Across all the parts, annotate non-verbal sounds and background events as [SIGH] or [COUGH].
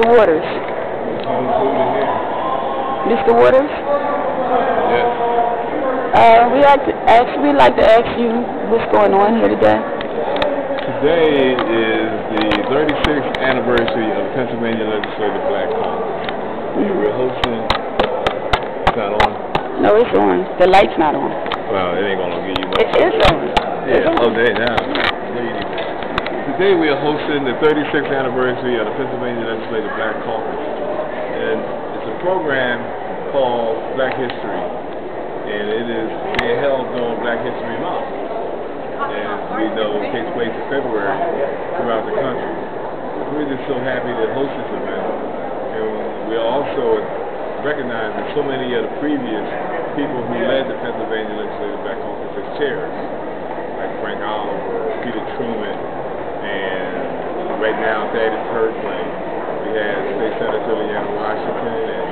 Mr. Waters. Mr. Waters? Yes. Uh, we like to ask, we'd like to ask you what's going on here today. Today is the 36th anniversary of the Pennsylvania Legislative Black Caucus. And we're hosting, it's not on? No, it's on. The light's not on. Well, it ain't gonna give you much. It is on. It's Yeah, on. oh, there, now. Today we are hosting the 36th anniversary of the Pennsylvania Legislative Black Caucus. And it's a program called Black History. And it is being held during Black History Month. And we know it takes place in February throughout the country. We're just so happy to host this event. And we're also recognize that so many of the previous people who led the Pennsylvania Legislative Black Caucus as chairs like Frank Oliver, Peter Truman, right now Thaddeus Kirkland. We had State Senator Leanna Washington and,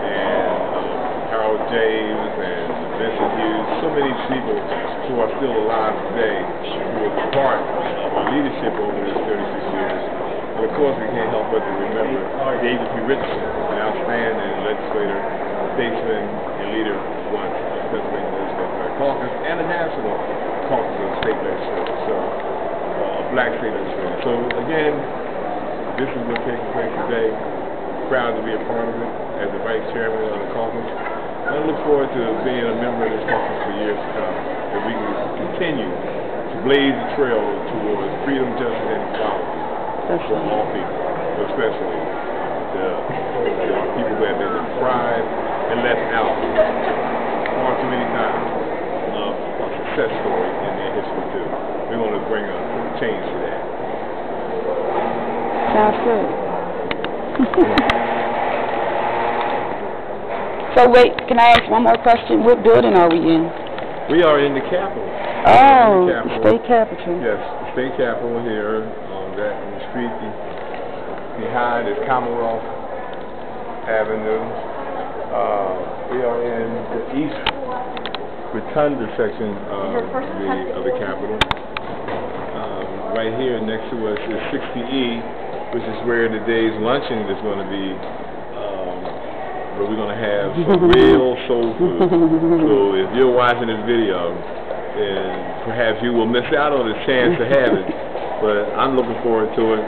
and um, Harold James and Vincent Hughes. So many people who are still alive today who were part of our leadership over these 36 years. And of course, we can't help but to remember David P. Richardson, an outstanding legislator, statesman, and leader once of Pennsylvania Legislative Caucus and the National Caucus of State Legislators, so So again, this is what's taking place today. Proud to be a part of it as the vice chairman of the caucus. I look forward to being a member of this caucus for years to come, that we can continue to blaze the trail towards freedom, justice, and equality for all people, especially the, the people who have been deprived and left out far too many times of success story history too. We want to bring a change to that. Sounds [LAUGHS] good. so wait, can I ask one more question? What building are we in? We are in the Capitol. Oh, the Capitol. state capitol. Yes, the state capitol here on that on the street be- behind is Commonwealth Avenue. Uh, we are in the east rotunda section of the of the Capitol. Um, right here next to us is 60E, which is where today's luncheon is going to be. Um, where we're going to have some [LAUGHS] real soul food. So if you're watching this video, then perhaps you will miss out on the chance to have it. [LAUGHS] But I'm looking forward to it,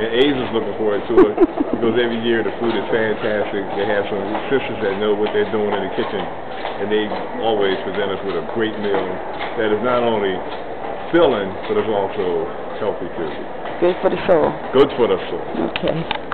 and Asia's looking forward to it, because every year the food is fantastic. They have some sisters that know what they're doing in the kitchen, and they always present us with a great meal that is not only filling, but is also healthy too. Good for the soul. Good for the soul. Okay.